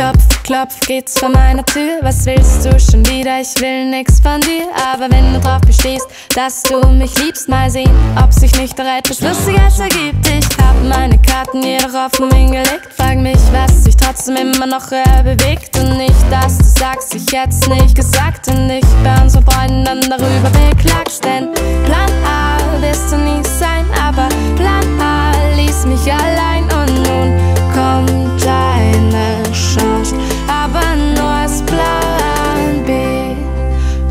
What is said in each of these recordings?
oft geht's vor meiner Tür. Was willst du schon wieder? Ich will nix von dir. Aber wenn du drauf bestehst, dass du mich liebst, mal sehen, ob sich nicht der etwas Lustiges ergibt. Ich hab meine Karten jedoch offen hingelegt. Frag mich, was sich trotzdem immer noch bewegt. Und nicht, dass du sagst, ich hätt's nicht gesagt. Und ich bei unseren Freunden dann darüber beklagst. Denn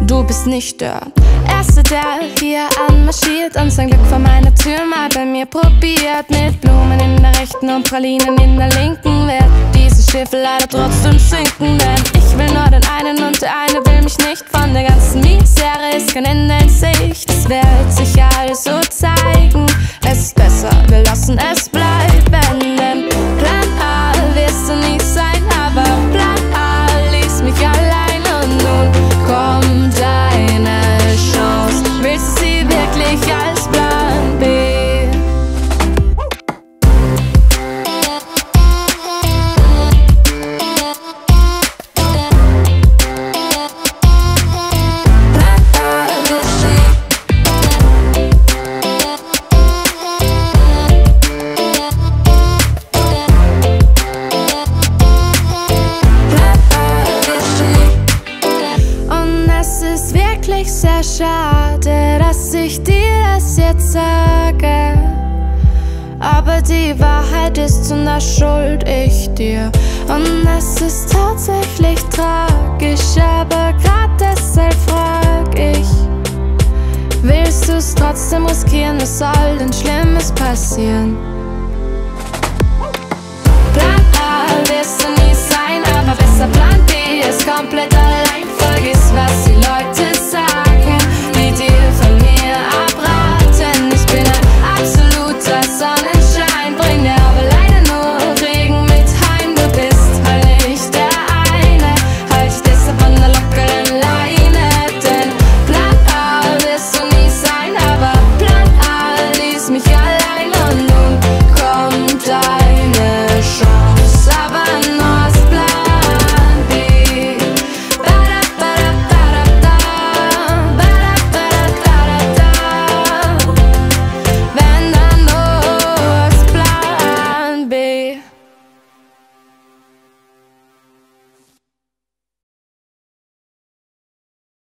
Du bist nicht der Erste, der hier anmarschiert und sein Glück vor meiner Tür mal bei mir probiert. Mit Blumen in der rechten und Pralinen in der linken wird dieses Schiff leider trotzdem sinken, denn ich will nur den einen und der eine will mich nicht. Von der ganzen Misere ist kein Ende in Sicht. Es wird aber die Wahrheit ist und das schuld ich dir. Und es ist tatsächlich tragisch, aber grad deshalb frag ich. Willst du's trotzdem riskieren, was soll denn Schlimmes passieren? Plan A wirst du nie sein, aber besser Plan B ist komplett allein. Vergiss, was die Leute sagen, die dir von mir abraten. Ich bin ein absoluter Sonnenschein.